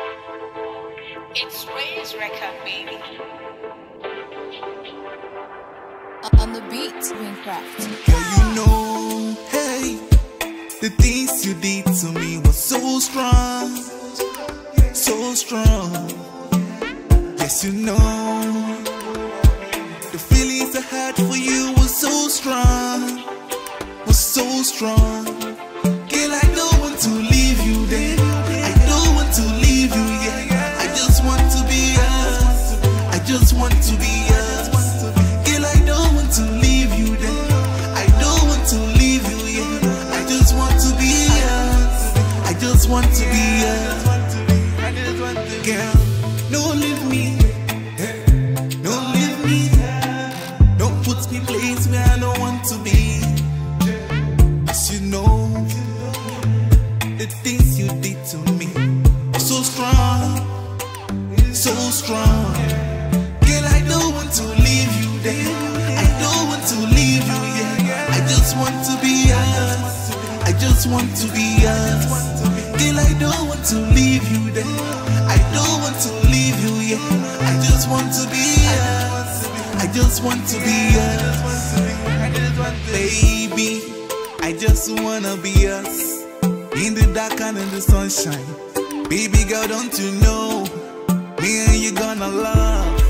It's Ray's record, baby. On the beat, Wincraft. Girl, you know, hey, the things you did to me were so strong, so strong. Yes, you know, the feelings I had for you were so strong, were so strong. I don't want to be. As you know the things you did to me are so strong So strong. Girl I don't want to leave you there. I don't want to leave you yeah I just want to be yours. Be I don't want to leave you there. I don't want to leave you, yeah. I just want to be yours. I just want to be yours. Baby, I just wanna be us. In the dark and in the sunshine. Baby girl, don't you know? Me and you gonna love.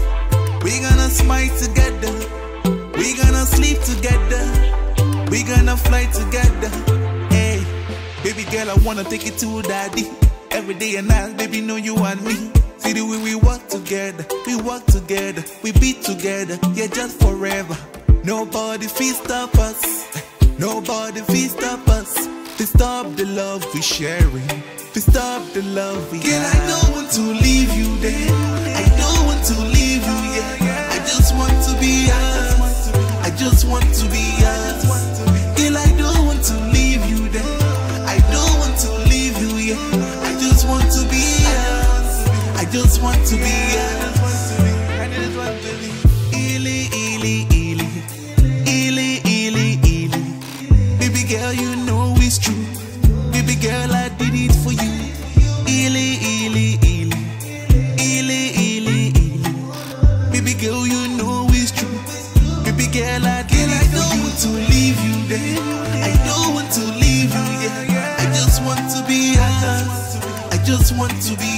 We gonna smile together. We gonna sleep together. We gonna fly together. Baby girl, I wanna take it to daddy. Every day and night, baby, know you and me. See the way we walk together, we walk together, we be together, yeah, just forever. Nobody feel stop us, nobody feel stop us. To stop the love we sharing, to stop the love we Girl, I don't want to leave you there. I just want to be. Illy, illy, illy. Illy, illy, illy. Baby girl, you know it's true. Baby girl, I did it for you. Illy, illy, illy. Illy, illy, illy. Baby girl, you know it's true. Baby girl, I did it don't want to leave you. I don't want to leave you, yeah. I just want to be. I just want to be